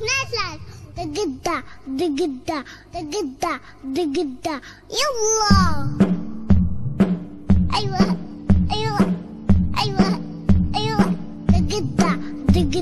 nice life. Digidda, digidda, digidda, digidda. Yalla. Aywa, aywa, aywa, aywa. Digidda, digidda.